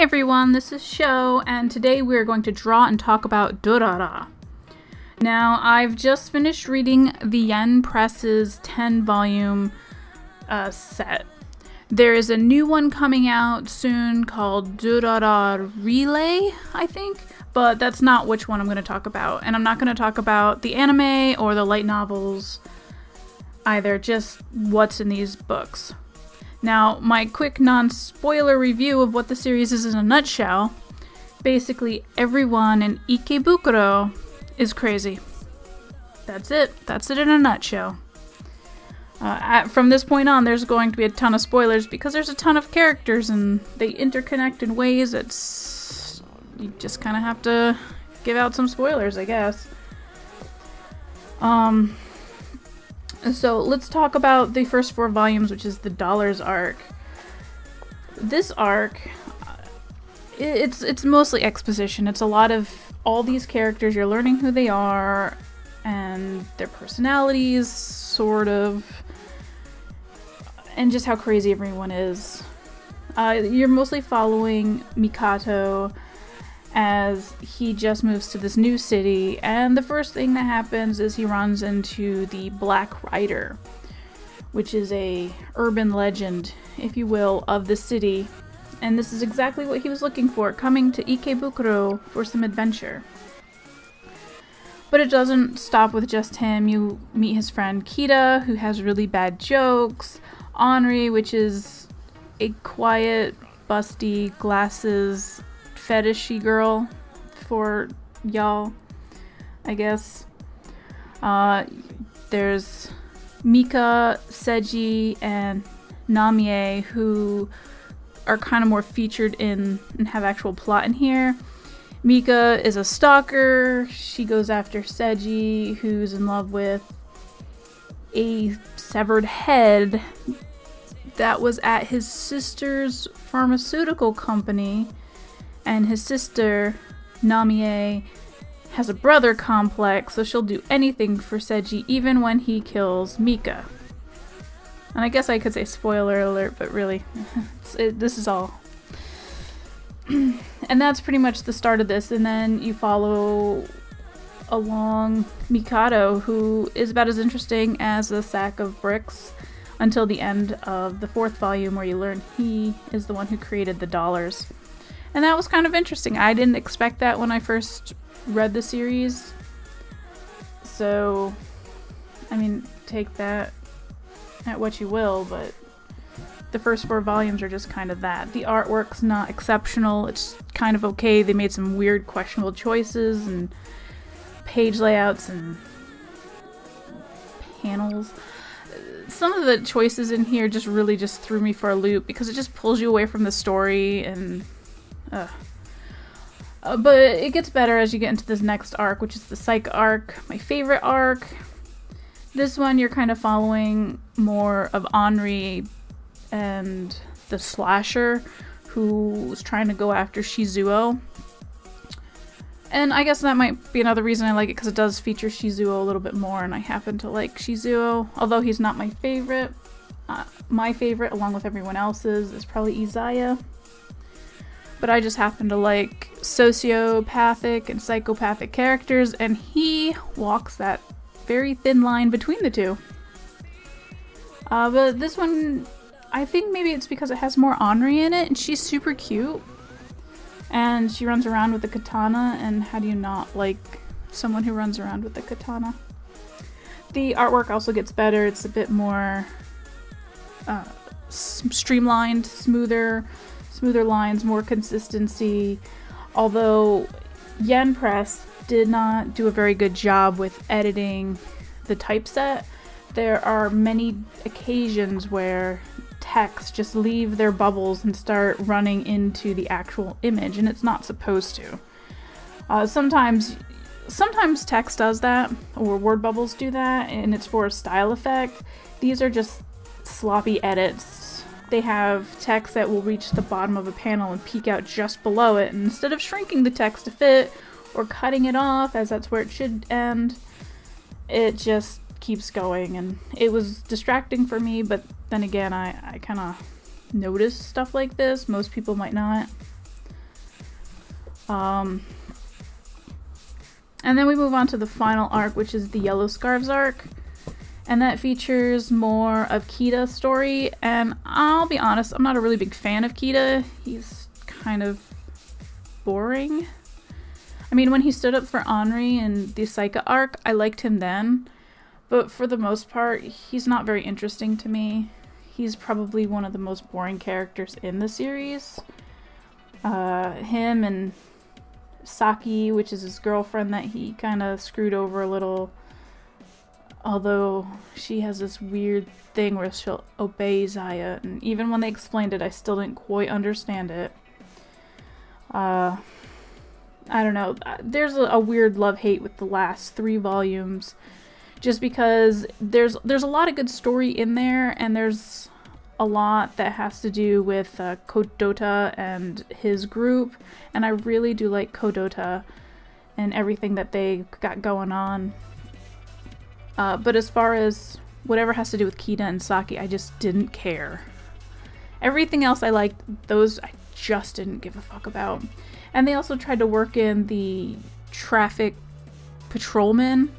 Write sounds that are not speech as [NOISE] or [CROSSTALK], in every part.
everyone, this is Sho, and today we are going to draw and talk about Durarara. Now, I've just finished reading the Yen Press's 10 volume uh, set. There is a new one coming out soon called Durarara Relay, I think, but that's not which one I'm going to talk about. And I'm not going to talk about the anime or the light novels either, just what's in these books. Now, my quick non spoiler review of what the series is in a nutshell basically, everyone in Ikebukuro is crazy. That's it. That's it in a nutshell. Uh, at, from this point on, there's going to be a ton of spoilers because there's a ton of characters and they interconnect in ways that's. You just kind of have to give out some spoilers, I guess. Um, so let's talk about the first four volumes, which is the Dollars arc. This arc, it's it's mostly exposition. It's a lot of all these characters. You're learning who they are and their personalities, sort of, and just how crazy everyone is. Uh, you're mostly following Mikado as he just moves to this new city, and the first thing that happens is he runs into the Black Rider, which is a urban legend, if you will, of the city. And this is exactly what he was looking for, coming to Ikebukuro for some adventure. But it doesn't stop with just him. You meet his friend Kita, who has really bad jokes, Anri, which is a quiet, busty, glasses, fetishy girl for y'all, I guess. Uh, there's Mika, Seiji, and Namie who are kind of more featured in and have actual plot in here. Mika is a stalker. She goes after Seiji, who's in love with a severed head that was at his sister's pharmaceutical company and his sister, Namie, has a brother complex, so she'll do anything for Seiji even when he kills Mika. And I guess I could say spoiler alert, but really, [LAUGHS] it, this is all. [CLEARS THROAT] and that's pretty much the start of this, and then you follow along Mikado, who is about as interesting as a sack of bricks until the end of the fourth volume, where you learn he is the one who created the dollars. And that was kind of interesting. I didn't expect that when I first read the series. So, I mean, take that at what you will, but the first four volumes are just kind of that. The artwork's not exceptional, it's kind of okay. They made some weird, questionable choices and page layouts and panels. Some of the choices in here just really just threw me for a loop because it just pulls you away from the story and uh, but it gets better as you get into this next arc, which is the Saika arc, my favorite arc. This one you're kind of following more of Anri and the slasher who's trying to go after Shizuo. And I guess that might be another reason I like it because it does feature Shizuo a little bit more, and I happen to like Shizuo, although he's not my favorite. Uh, my favorite, along with everyone else's, is probably Izaya but I just happen to like sociopathic and psychopathic characters, and he walks that very thin line between the two. Uh, but this one, I think maybe it's because it has more Anri in it, and she's super cute. And she runs around with a katana, and how do you not like someone who runs around with a katana? The artwork also gets better, it's a bit more uh, streamlined, smoother, smoother lines, more consistency. Although Yen Press did not do a very good job with editing the typeset, there are many occasions where text just leave their bubbles and start running into the actual image, and it's not supposed to. Uh, sometimes, sometimes text does that, or word bubbles do that, and it's for a style effect. These are just sloppy edits they have text that will reach the bottom of a panel and peek out just below it. And instead of shrinking the text to fit or cutting it off, as that's where it should end, it just keeps going. And it was distracting for me, but then again, I, I kind of notice stuff like this. Most people might not. Um, and then we move on to the final arc, which is the Yellow Scarves arc. And that features more of Kita's story. And I'll be honest, I'm not a really big fan of Kita. He's kind of boring. I mean, when he stood up for Anri in the Saika arc, I liked him then. But for the most part, he's not very interesting to me. He's probably one of the most boring characters in the series. Uh, him and Saki, which is his girlfriend that he kind of screwed over a little. Although she has this weird thing where she'll obey Zaya, and even when they explained it, I still didn't quite understand it. Uh, I don't know. There's a, a weird love hate with the last three volumes, just because there's there's a lot of good story in there, and there's a lot that has to do with uh, Kadota and his group, and I really do like Kadota and everything that they got going on. Uh, but as far as whatever has to do with Kita and Saki, I just didn't care. Everything else I liked, those I just didn't give a fuck about. And they also tried to work in the traffic patrolman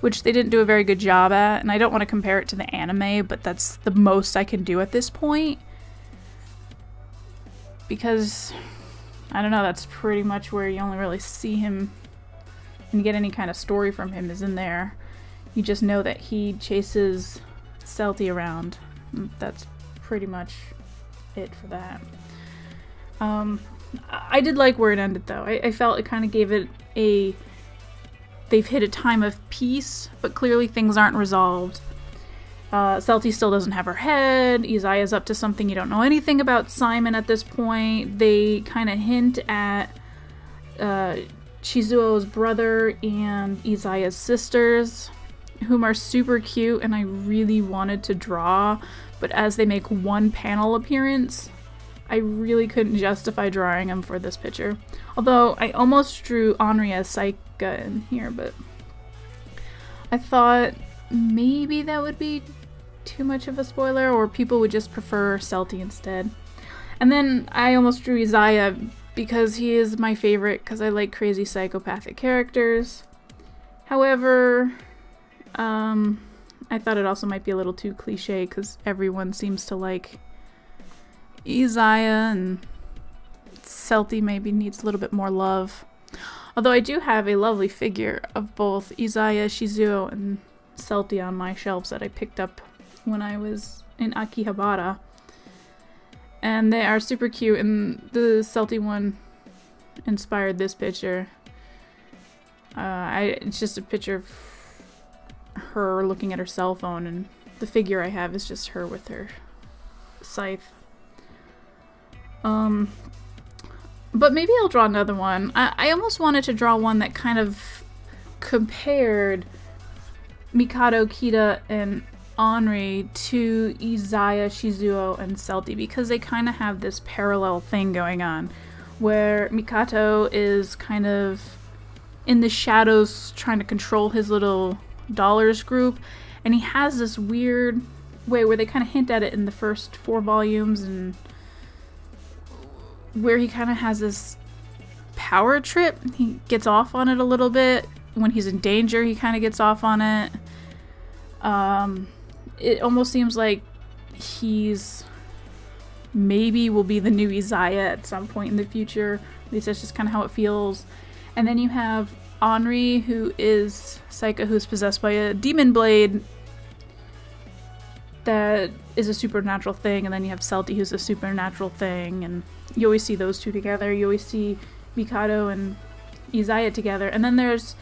which they didn't do a very good job at. And I don't want to compare it to the anime, but that's the most I can do at this point. Because, I don't know, that's pretty much where you only really see him and get any kind of story from him is in there. You just know that he chases Celty around. That's pretty much it for that. Um, I did like where it ended though. I, I felt it kind of gave it a they've hit a time of peace, but clearly things aren't resolved. Uh, still doesn't have her head. Izaya's up to something you don't know anything about Simon at this point. They kind of hint at uh, Shizuo's brother and Izaya's sisters, whom are super cute and I really wanted to draw, but as they make one panel appearance, I really couldn't justify drawing them for this picture. Although I almost drew Anri as Saika in here, but I thought maybe that would be too much of a spoiler or people would just prefer Celty instead. And then I almost drew Izaya because he is my favorite because I like crazy psychopathic characters. However, um, I thought it also might be a little too cliche because everyone seems to like Izaya and Celty maybe needs a little bit more love. Although I do have a lovely figure of both Izaya, Shizuo, and Celty on my shelves that I picked up when I was in Akihabara. And they are super cute, and the Celty one inspired this picture. Uh, I, it's just a picture of her looking at her cell phone, and the figure I have is just her with her scythe. Um, but maybe I'll draw another one. I, I almost wanted to draw one that kind of compared Mikado, Kita, and Anri to Izaya, Shizuo, and Celty because they kind of have this parallel thing going on where Mikado is kind of in the shadows trying to control his little dollars group and he has this weird way where they kind of hint at it in the first four volumes and where he kind of has this power trip. He gets off on it a little bit. When he's in danger, he kind of gets off on it. Um, it almost seems like he's maybe will be the new Izaya at some point in the future. At least that's just kind of how it feels. And then you have Anri, who is Saika, who's possessed by a demon blade that is a supernatural thing, and then you have Celty, who's a supernatural thing, and you always see those two together. You always see Mikado and Izaya together. And then there's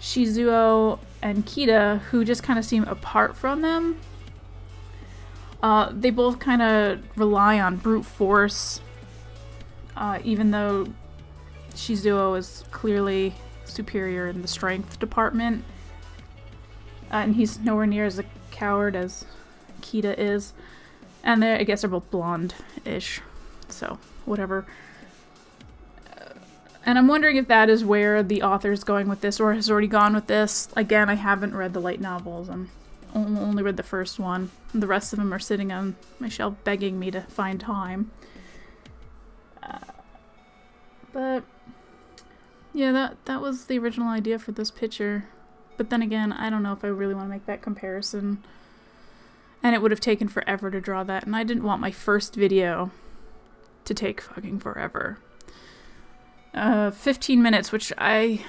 Shizuo and Kita, who just kind of seem apart from them. Uh, they both kind of rely on brute force, uh, even though Shizuo is clearly superior in the strength department. Uh, and he's nowhere near as a coward as Kita is. And I guess they're both blonde-ish. So, whatever. And I'm wondering if that is where the author's going with this or has already gone with this. Again, I haven't read the light novels. I'm only read the first one. The rest of them are sitting on my shelf begging me to find time. Uh, but Yeah, that that was the original idea for this picture. But then again, I don't know if I really want to make that comparison. And it would have taken forever to draw that, and I didn't want my first video to take fucking forever. Uh, 15 minutes, which I...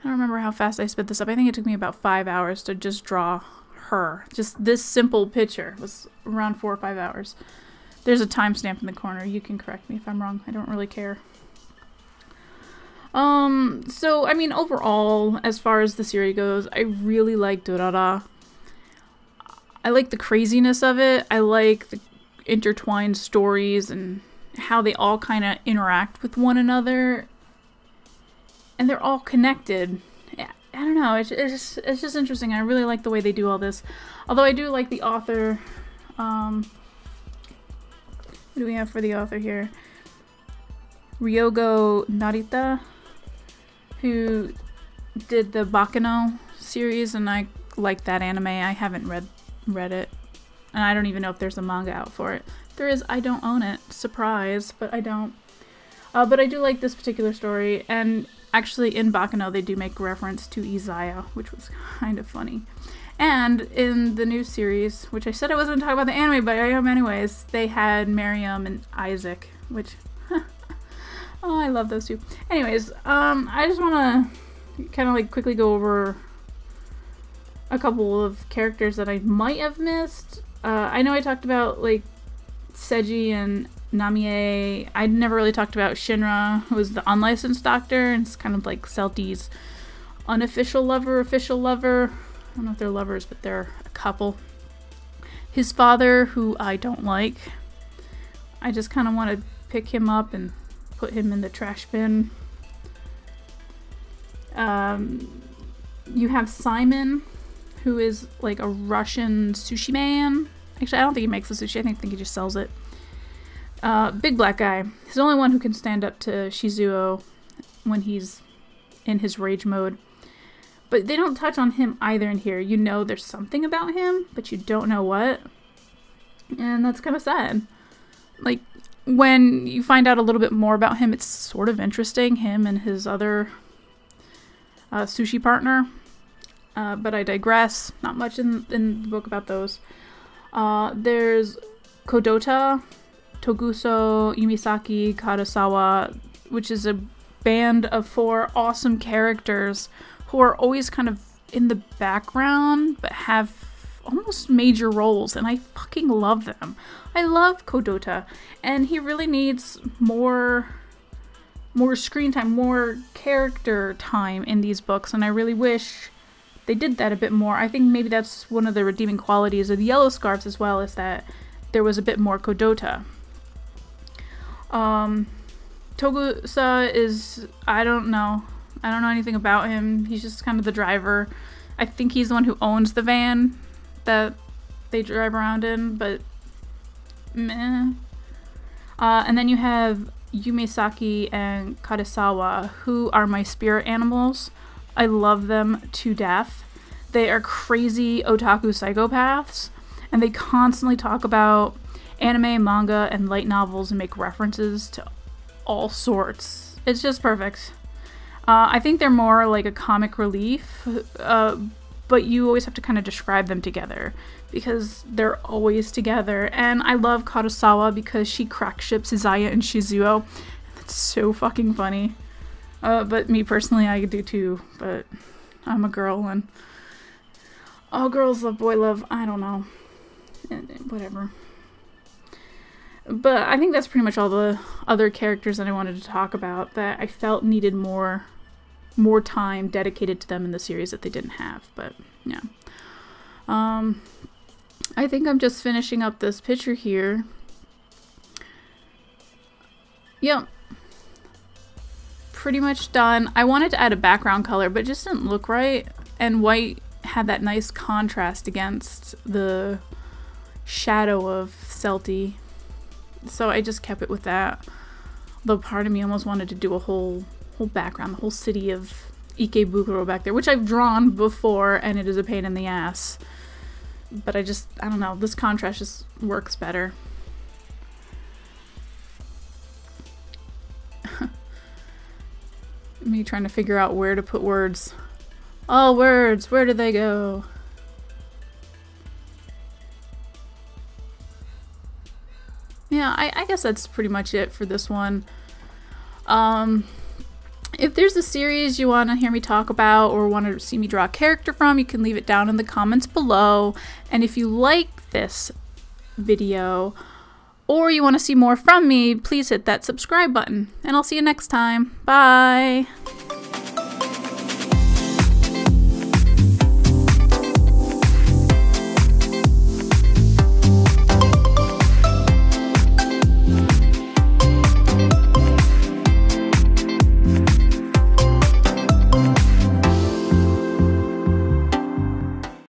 I don't remember how fast I sped this up. I think it took me about five hours to just draw her. Just this simple picture was around four or five hours. There's a timestamp in the corner. You can correct me if I'm wrong. I don't really care. Um, so, I mean, overall, as far as the series goes, I really like Durarara. I like the craziness of it. I like the intertwined stories and how they all kind of interact with one another. And they're all connected. I don't know. It's, it's, just, it's just interesting. I really like the way they do all this. Although I do like the author. Um, what do we have for the author here? Ryogo Narita who did the Baccano series, and I like that anime. I haven't read read it, and I don't even know if there's a manga out for it. There is, I don't own it. Surprise, but I don't. Uh, but I do like this particular story, and actually in Baccano they do make reference to Izaya, which was [LAUGHS] kind of funny. And in the new series, which I said I wasn't talking about the anime, but I am anyways, they had Miriam and Isaac, which Oh, I love those two. Anyways, um, I just want to kind of like quickly go over a couple of characters that I might have missed. Uh, I know I talked about like Seiji and Namie. I never really talked about Shinra, who was the unlicensed doctor, and it's kind of like Celty's unofficial lover, official lover. I don't know if they're lovers, but they're a couple. His father, who I don't like. I just kind of want to pick him up and put him in the trash bin. Um, you have Simon, who is like a Russian sushi man. Actually, I don't think he makes the sushi. I think, think he just sells it. Uh, big black guy. He's the only one who can stand up to Shizuo when he's in his rage mode. But they don't touch on him either in here. You know there's something about him, but you don't know what. And that's kind of sad. Like, when you find out a little bit more about him, it's sort of interesting. Him and his other uh, sushi partner. Uh, but I digress. Not much in, in the book about those. Uh, there's Kadota, Togusa, Yumasaki, Karisawa, which is a band of four awesome characters who are always kind of in the background but have almost major roles, and I fucking love them. I love Kadota, and he really needs more more screen time, more character time in these books, and I really wish they did that a bit more. I think maybe that's one of the redeeming qualities of the Yellow Scarves as well, is that there was a bit more Kadota. Um, Togusa is, I don't know. I don't know anything about him. He's just kind of the driver. I think he's the one who owns the van that they drive around in, but meh. Uh, and then you have Yumasaki and Karisawa, who are my spirit animals. I love them to death. They are crazy otaku psychopaths, and they constantly talk about anime, manga, and light novels and make references to all sorts. It's just perfect. Uh, I think they're more like a comic relief, uh, but you always have to kind of describe them together because they're always together. And I love Karisawa because she crack ships Izaya and Shizuo. That's so fucking funny. Uh, but me personally, I do too. But I'm a girl and all girls love boy love. I don't know. Whatever. But I think that's pretty much all the other characters that I wanted to talk about that I felt needed more more time dedicated to them in the series that they didn't have. But yeah. Um, I think I'm just finishing up this picture here. Yep. Pretty much done. I wanted to add a background color, but just didn't look right. And white had that nice contrast against the shadow of Celty. So I just kept it with that. Though part of me almost wanted to do a whole whole background, the whole city of Ikebukuro back there, which I've drawn before and it is a pain in the ass. But I just, I don't know, this contrast just works better. [LAUGHS] Me trying to figure out where to put words. All words, where do they go? Yeah, I, I guess that's pretty much it for this one. Um, if there's a series you want to hear me talk about or want to see me draw a character from, you can leave it down in the comments below. And if you like this video or you want to see more from me, please hit that subscribe button. And I'll see you next time. Bye!